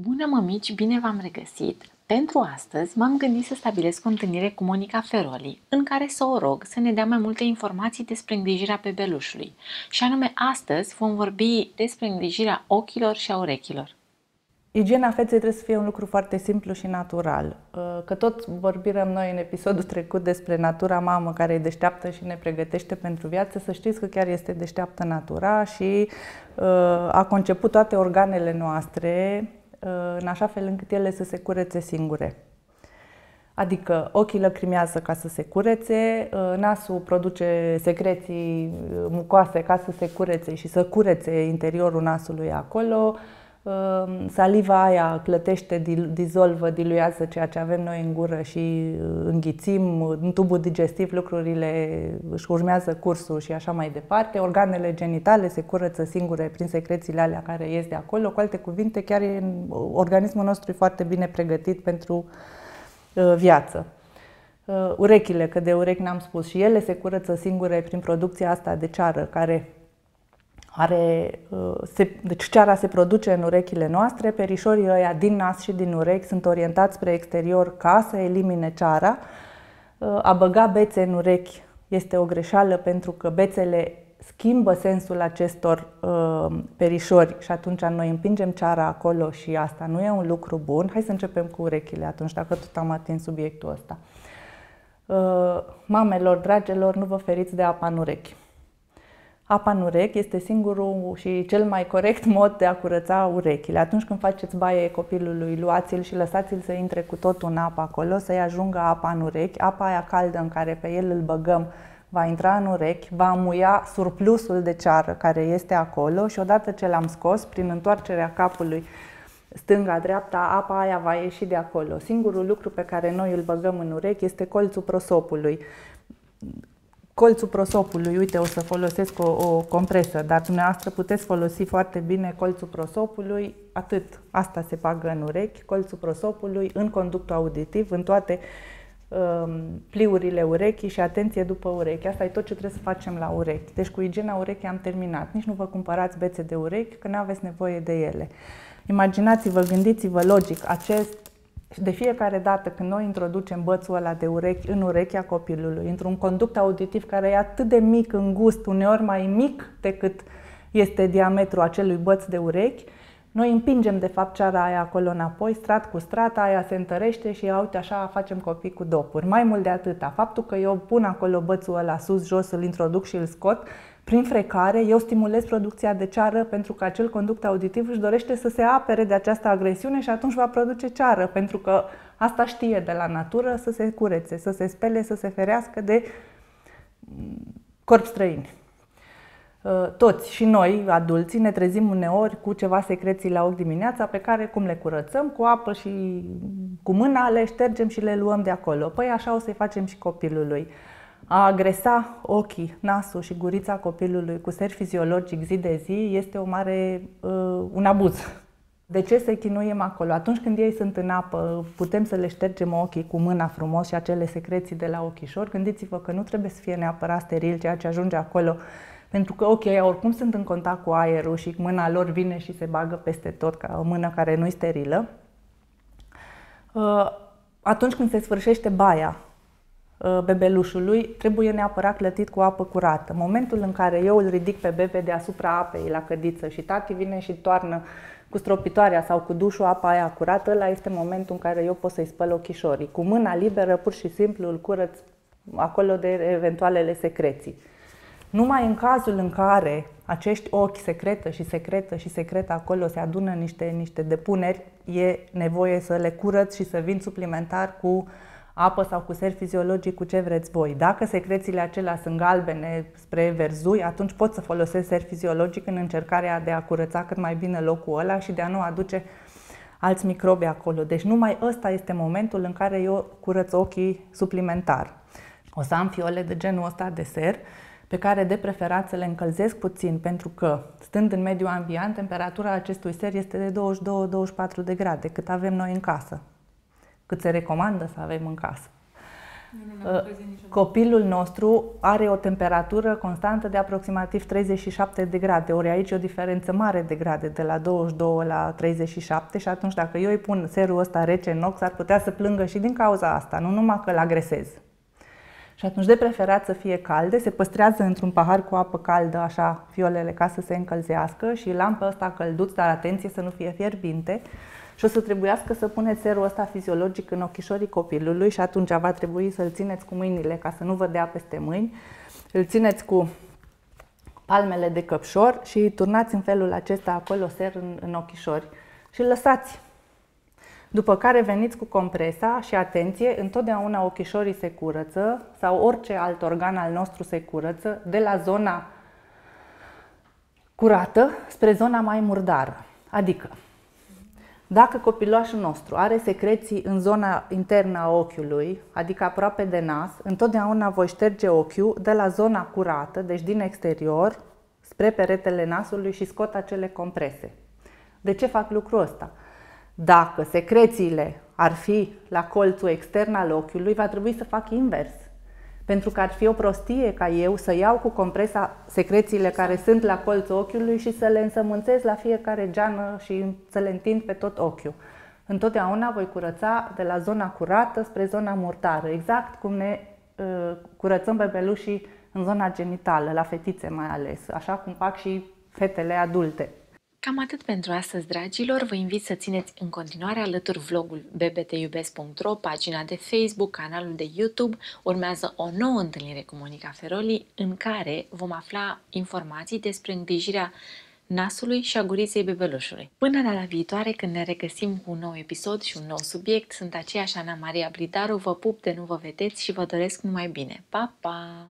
Bună mămici, bine v-am regăsit! Pentru astăzi m-am gândit să stabilesc o întâlnire cu Monica Feroli, în care să o rog să ne dea mai multe informații despre îngrijirea bebelușului. Și anume astăzi vom vorbi despre îngrijirea ochilor și a urechilor. Igiena feței trebuie să fie un lucru foarte simplu și natural. Uh, că tot vorbim noi în episodul trecut despre natura mamă care e deșteaptă și ne pregătește pentru viață, să știți că chiar este deșteaptă natura și uh, a conceput toate organele noastre uh, în așa fel încât ele să se curețe singure. Adică ochii lăcrimează ca să se curețe, nasul produce secreții mucoase ca să se curețe și să curețe interiorul nasului acolo, Ehm, saliva aia clătește, dizolvă, diluează ceea ce avem noi în gură și uh, înghițim în tubul digestiv, lucrurile își urmează cursul și așa mai departe. Organele genitale se curăță singure prin secrețiile alea care ies de acolo. Cu alte cuvinte, chiar e, organismul nostru e foarte bine pregătit pentru uh, viață. Uh, urechile, că de urechi n-am spus, și ele se curăță singure prin producția asta de ceară, care are, uh, se, deci ceara se produce în urechile noastre, perișorii ăia din nas și din urechi sunt orientați spre exterior ca să elimine ceara. Uh, a băga bețe în urechi este o greșeală pentru că bețele schimbă sensul acestor uh, perișori și atunci noi împingem ceara acolo și asta nu e un lucru bun. Hai să începem cu urechile atunci, dacă tot am atins subiectul ăsta. Uh, mamelor, dragilor, nu vă feriți de apa în urechi. Apa în urechi este singurul și cel mai corect mod de a curăța urechile. Atunci când faceți baie copilului, luați-l și lăsați-l să intre cu totul în apă acolo, să-i ajungă apa în urechi. Apa aia caldă în care pe el îl băgăm va intra în urechi, va muia surplusul de ceară care este acolo și odată ce l-am scos, prin întoarcerea capului stânga-dreapta, apa aia va ieși de acolo. Singurul lucru pe care noi îl băgăm în urechi este colțul prosopului colțul prosopului, uite, o să folosesc o, o compresă, dar dumneavoastră puteți folosi foarte bine colțul prosopului, atât, asta se bagă în urechi, colțul prosopului, în conductul auditiv, în toate um, pliurile urechii și atenție după urechi. Asta e tot ce trebuie să facem la urechi. Deci cu igiena urechii am terminat. Nici nu vă cumpărați bețe de urechi, că nu aveți nevoie de ele. Imaginați-vă, gândiți-vă logic, acest și de fiecare dată când noi introducem bățul ăla de urechi în urechea copilului, într-un conduct auditiv care e atât de mic în gust, uneori mai mic decât este diametrul acelui băț de urechi, noi împingem de fapt ceara aia acolo înapoi, strat cu strat, aia se întărește și uite așa facem copii cu dopuri. Mai mult de atâta, faptul că eu pun acolo bățul ăla sus, jos, îl introduc și îl scot, prin frecare, eu stimulez producția de ceară pentru că acel conduct auditiv își dorește să se apere de această agresiune și atunci va produce ceară, pentru că asta știe de la natură să se curețe, să se spele, să se ferească de corp străini. Uh, toți și noi, adulții, ne trezim uneori cu ceva secreții la ochi dimineața pe care cum le curățăm cu apă și cu mâna, le ștergem și le luăm de acolo. Păi așa o să-i facem și copilului. A agresa ochii, nasul și gurița copilului cu ser fiziologic zi de zi este o mare, uh, un abuz. De ce să chinuim acolo? Atunci când ei sunt în apă, putem să le ștergem ochii cu mâna frumos și acele secreții de la ochișor. Gândiți-vă că nu trebuie să fie neapărat steril ceea ce ajunge acolo, pentru că, ok, oricum sunt în contact cu aerul și mâna lor vine și se bagă peste tot ca o mână care nu e sterilă. Uh, atunci când se sfârșește baia, Uh, bebelușului trebuie neapărat clătit cu apă curată. Momentul în care eu îl ridic pe bebe deasupra apei la cădiță și tati vine și toarnă cu stropitoarea sau cu dușul apa aia curată, ăla este momentul în care eu pot să-i spăl ochișorii. Cu mâna liberă, pur și simplu, îl curăț acolo de eventualele secreții. Numai în cazul în care acești ochi secretă și secretă și secretă acolo se adună niște, niște depuneri, e nevoie să le curăț și să vin suplimentar cu uh, apă sau cu ser fiziologic, cu ce vreți voi. Dacă secrețiile acelea sunt galbene spre verzui, atunci pot să folosesc ser fiziologic în încercarea de a curăța cât mai bine locul ăla și de a nu aduce alți microbi acolo. Deci numai ăsta este momentul în care eu curăț ochii suplimentar. O să am fiole de genul ăsta de ser, pe care de preferat să le încălzesc puțin, pentru că, stând în mediul ambient, temperatura acestui ser este de 22-24 de grade, cât avem noi în casă cât se recomandă să avem în casă. Copilul nostru are o temperatură constantă de aproximativ 37 de grade, ori aici e o diferență mare de grade, de la 22 la 37 și atunci dacă eu îi pun serul ăsta rece în ox, ar putea să plângă și din cauza asta, nu numai că îl agresez. Și atunci de preferat să fie calde, se păstrează într-un pahar cu apă caldă, așa, fiolele, ca să se încălzească și lampa asta călduț, dar atenție să nu fie fierbinte, și o să trebuiască să puneți serul ăsta fiziologic în ochișorii copilului și atunci va trebui să-l țineți cu mâinile ca să nu vă dea peste mâini. Îl țineți cu palmele de căpșor și îi turnați în felul acesta acolo ser în, în ochișori și îl lăsați. După care veniți cu compresa și atenție, întotdeauna ochișorii se curăță sau orice alt organ al nostru se curăță de la zona curată spre zona mai murdară. Adică, dacă copilașul nostru are secreții în zona internă a ochiului, adică aproape de nas, întotdeauna voi șterge ochiul de la zona curată, deci din exterior, spre peretele nasului și scot acele comprese. De ce fac lucrul ăsta? Dacă secrețiile ar fi la colțul extern al ochiului, va trebui să fac invers. Pentru că ar fi o prostie ca eu să iau cu compresa secrețiile care sunt la colțul ochiului și să le însămânțez la fiecare geană și să le întind pe tot ochiul. Întotdeauna voi curăța de la zona curată spre zona murtară, exact cum ne uh, curățăm bebelușii în zona genitală, la fetițe mai ales, așa cum fac și fetele adulte. Cam atât pentru astăzi, dragilor. Vă invit să țineți în continuare alături vlogul bbtiubesc.ro, pagina de Facebook, canalul de YouTube. Urmează o nouă întâlnire cu Monica Feroli în care vom afla informații despre îngrijirea nasului și a guriței bebelușului. Până la viitoare, când ne regăsim cu un nou episod și un nou subiect, sunt aceeași Ana Maria Blidaru, vă pup de nu vă vedeți și vă doresc numai bine. Pa, pa!